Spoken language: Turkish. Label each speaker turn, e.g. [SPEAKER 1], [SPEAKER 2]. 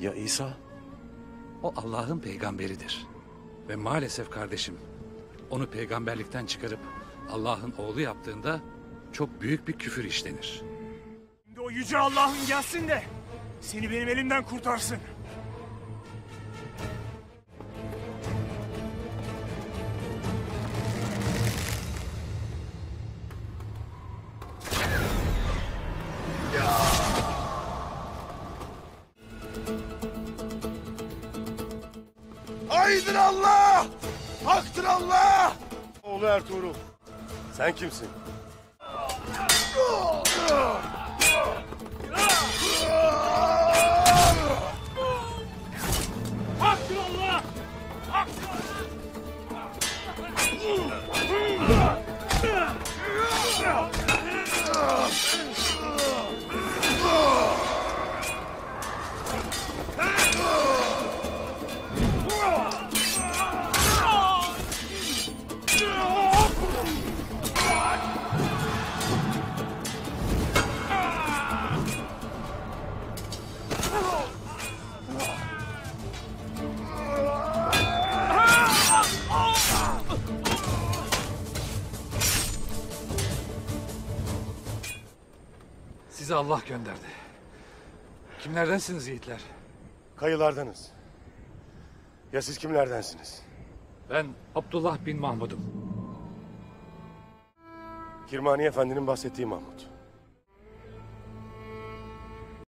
[SPEAKER 1] Ya İsa?
[SPEAKER 2] O Allah'ın peygamberidir. Ve maalesef kardeşim onu peygamberlikten çıkarıp Allah'ın oğlu yaptığında çok büyük bir küfür işlenir.
[SPEAKER 3] Şimdi o yüce Allah'ın gelsin de seni benim elimden kurtarsın.
[SPEAKER 1] Haydır Allah! Haktır Allah! Oğlu Ertuğrul. Sen kimsin?
[SPEAKER 3] Hakkın Allah!
[SPEAKER 2] Sizi Allah gönderdi. Kimlerdensiniz yiğitler?
[SPEAKER 1] Kayılardanız. Ya siz kimlerdensiniz?
[SPEAKER 2] Ben Abdullah bin Mahmud'um.
[SPEAKER 1] Kirmani Efendi'nin bahsettiği Mahmut.